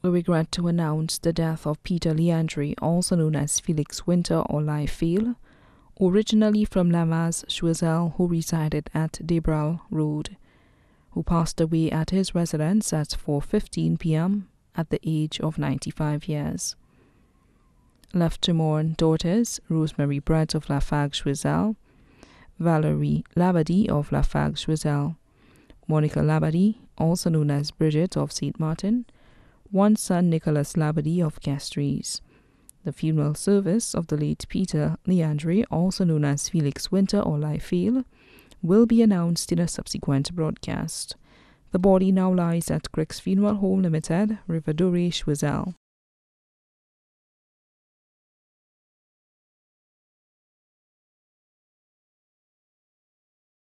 We regret to announce the death of Peter Leandre, also known as Felix Winter or Liefeld, originally from Lamas, Choiseul, who resided at Debral Road, who passed away at his residence at 4:15 p.m. at the age of 95 years. Left to mourn daughters Rosemary Brett of Lafargue Choiseul, Valerie Labadie of Lafargue Choiseul, Monica Labadie, also known as Bridget of St. Martin, one son Nicholas Labadie of Castries. The funeral service of the late Peter Leandre, also known as Felix Winter or Liefeld, will be announced in a subsequent broadcast. The body now lies at Crick's Funeral Home Limited, Riverdore, Choiseul.